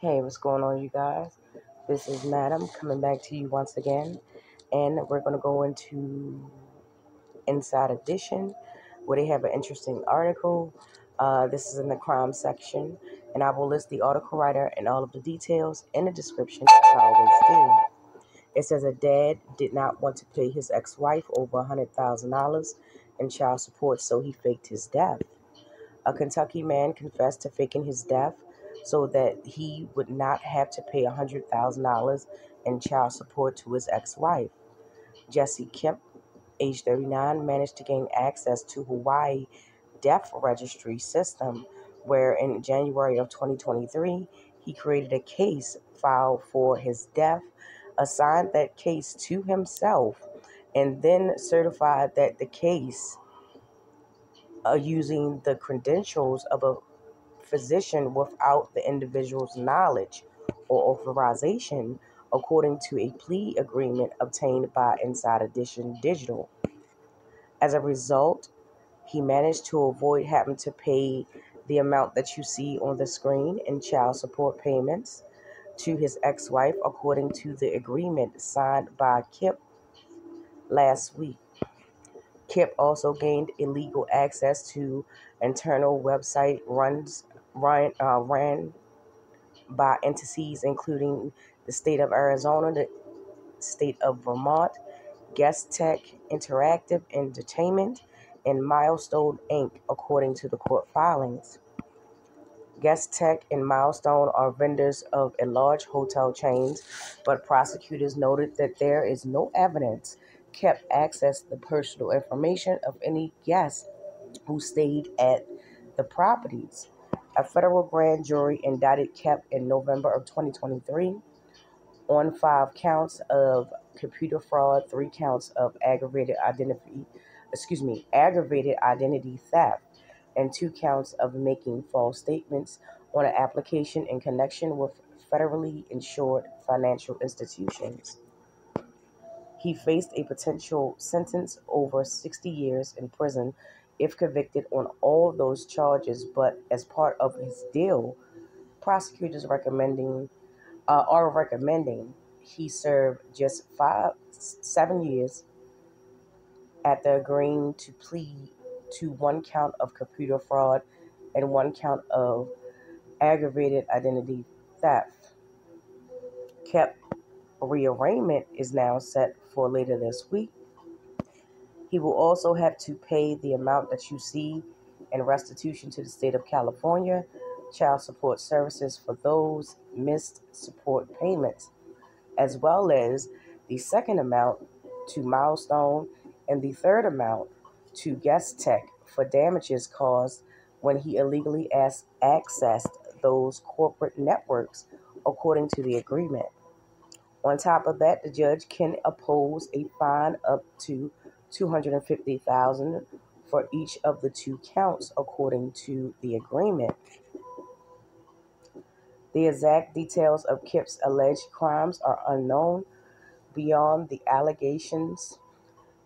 Hey, what's going on, you guys? This is Madam coming back to you once again, and we're going to go into Inside Edition where they have an interesting article. Uh, this is in the crime section, and I will list the article writer and all of the details in the description as I always do. It says a dad did not want to pay his ex wife over $100,000 in child support, so he faked his death. A Kentucky man confessed to faking his death so that he would not have to pay $100,000 in child support to his ex wife. Jesse Kipf, age 39, managed to gain access to Hawaii Death Registry system, where in January of 2023, he created a case file for his death, assigned that case to himself, and then certified that the case uh, using the credentials of a physician without the individual's knowledge or authorization, according to a plea agreement obtained by Inside Edition Digital. As a result, he managed to avoid having to pay the amount that you see on the screen in child support payments to his ex wife, according to the agreement signed by Kipf last week. Kipf also gained illegal access to internal website runs run, uh, ran by entities including the state of Arizona, the state of Vermont, Guestek Interactive Entertainment, and Milestone Inc., according to the court filings. Guestek and Milestone are vendors of a large hotel chains, but prosecutors noted that there is no evidence kept access the personal information of any guests who stayed at the properties. A federal grand jury indicted Kipf in November of 2023 on five counts of computer fraud, three counts of aggravated identity, excuse me, aggravated identity theft, and two counts of making false statements on an application in connection with federally insured financial institutions. He faced a potential sentence over 60 years in prison if convicted on all those charges, but as part of his deal, prosecutors recommending uh, are recommending he serve just five seven years after agreeing to plead to one count of computer fraud and one count of aggravated identity theft. Kept rearraignment is now set for later this week. He will also have to pay the amount that you see in restitution to the state of California, child support services for those missed support payments, as well as the second amount to Milestone and the third amount to Guestek for damages caused when he illegally accessed those corporate networks, according to the agreement. On top of that, the judge can oppose a fine up to 250,000 for each of the two counts according to the agreement. The exact details of Kipf's alleged crimes are unknown beyond the allegations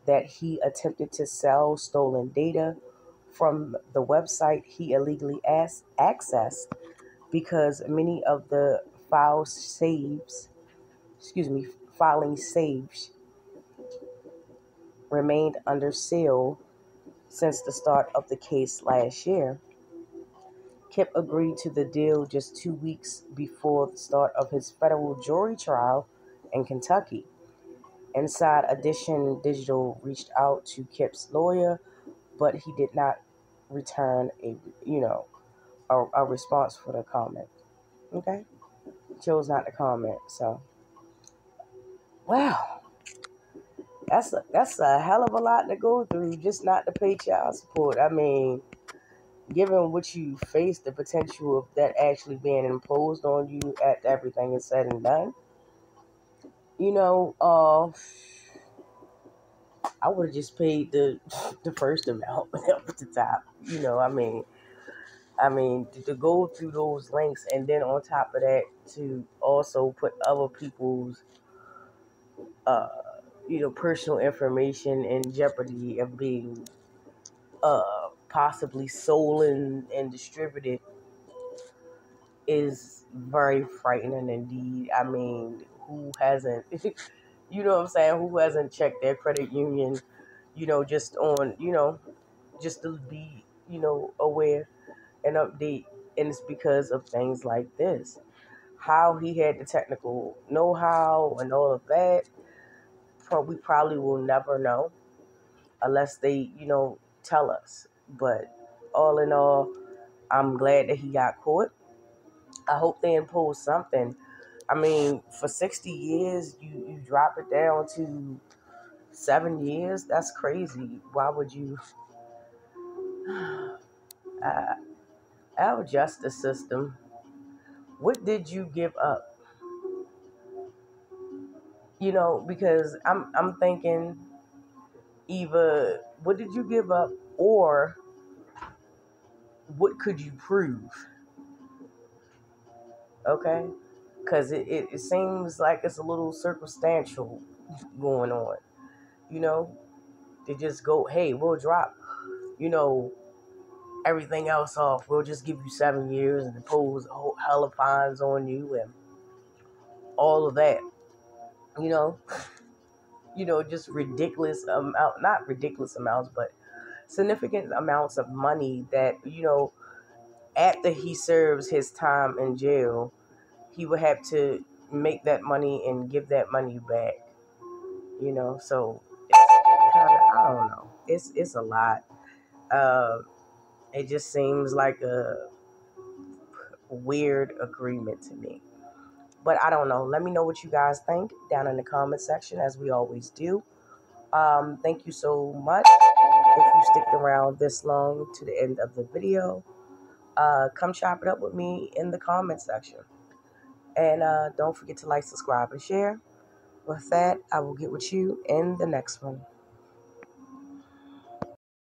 that he attempted to sell stolen data from the website he illegally as- accessed because many of the file saves, excuse me, filing saves remained under seal since the start of the case last year. Kipf agreed to the deal just two weeks before the start of his federal jury trial in Kentucky. Inside Edition Digital reached out to Kipf's lawyer, but he did not return a you know a, a response for the comment. Okay, chose not to comment. So, wow that's a, that's a hell of a lot to go through just not to pay child support. I mean, given what you face, the potential of that actually being imposed on you at everything is said and done, you know, uh, I would have just paid the the first amount at the top. You know, I mean, I mean to, to go through those links and then on top of that to also put other people's uh you know, personal information in jeopardy of being uh, possibly stolen and distributed is very frightening indeed. I mean, who hasn't, you know what I'm saying? Who hasn't checked their credit union, you know, just on, you know, just to be, you know, aware and update. And it's because of things like this. How he had the technical know how and all of that, we probably will never know unless they, you know, tell us. But all in all, I'm glad that he got caught. I hope they impose something. I mean, for 60 years, you, you drop it down to seven years. That's crazy. Why would you? Uh, our justice system, what did you give up? You know, because I'm I'm thinking either what did you give up or what could you prove? Okay? Because it, it, it seems like it's a little circumstantial going on. You know, they just go, hey, we'll drop, you know, everything else off. We'll just give you seven years and impose a whole hell of fines on you and all of that. You know, you know, just ridiculous amount, not ridiculous amounts, but significant amounts of money that, you know, after he serves his time in jail, he would have to make that money and give that money back. You know, so it's kind of I don't know. It's it's a lot. Uh, it just seems like a weird agreement to me. But I don't know. Let me know what you guys think down in the comment section, as we always do. Um, thank you so much. If you stick around this long to the end of the video, uh, come chop it up with me in the comment section. And uh, don't forget to like, subscribe, and share. With that, I will get with you in the next one.